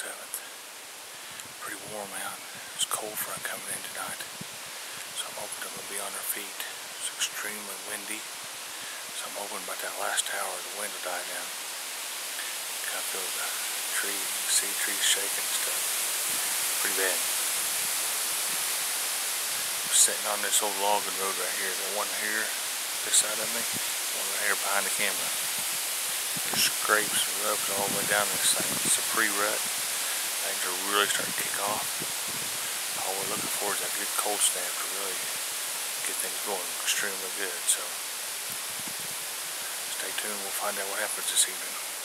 27th. Pretty warm out. It's cold front coming in tonight. So I'm hoping going be on our feet. It's extremely windy. So I'm hoping about that last hour the wind will die down. Kind of feel the tree, you see trees shaking and stuff. Pretty bad. I'm sitting on this old logging road right here. The one here, this side of me. One right here behind the camera. There's scrapes and rubs all the way down this thing. It's a pre-rut. Things are really starting to kick off. All we're looking for is that good cold snap to really get things going extremely good. So stay tuned. We'll find out what happens this evening.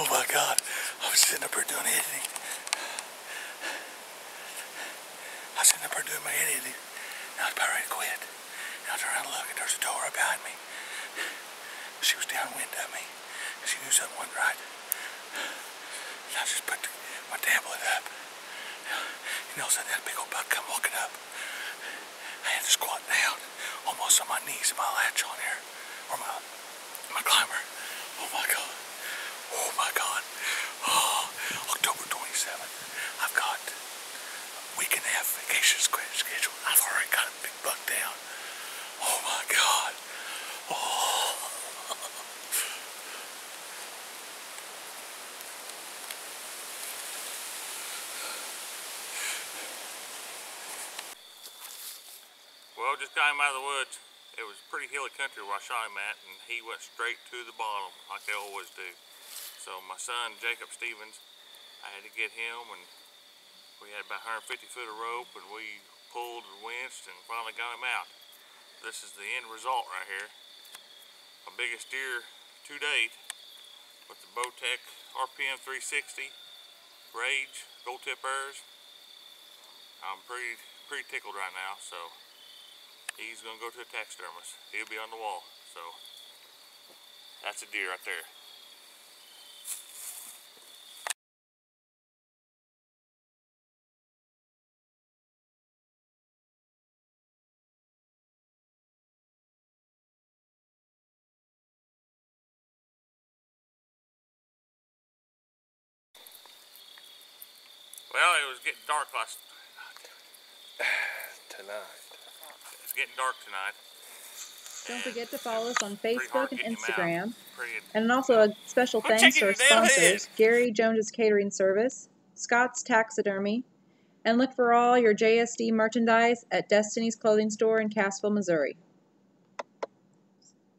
Oh my God, I was sitting up here doing editing. I was sitting up here doing my editing. And I was about ready to quit. And I turned around and looked, and there's a door right behind me. She was downwind of me. She knew something wasn't right. And I just put my tablet up. And all of a sudden, that big old buck come walking up. I had to squat down, almost on my knees, with my latch on here, or my my climber. Oh my God. Oh my God. Oh, October 27th. I've got a week vacation schedule. I've already got a big buck down. Oh my God. Oh. Well, just got him out of the woods. It was pretty hilly country where I shot him at, and he went straight to the bottom like they always do. So my son, Jacob Stevens, I had to get him, and we had about 150 foot of rope, and we pulled and winched, and finally got him out. This is the end result right here. My biggest deer to date with the Bowtech RPM 360 Rage Gold Tip Airs. I'm pretty pretty tickled right now, so he's gonna go to a taxidermist. He'll be on the wall. So that's a deer right there. Well, it was getting dark last. Tonight. It's getting dark tonight. Don't forget to follow us on Facebook and getting him out. Instagram. And also a special I'm thanks to our checking your damn sponsors, Gary Jones's Catering Service, Scott's Taxidermy, and look for all your JSD merchandise at Destiny's Clothing Store in Cassville, Missouri.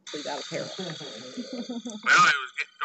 Please out apparel. well, it was getting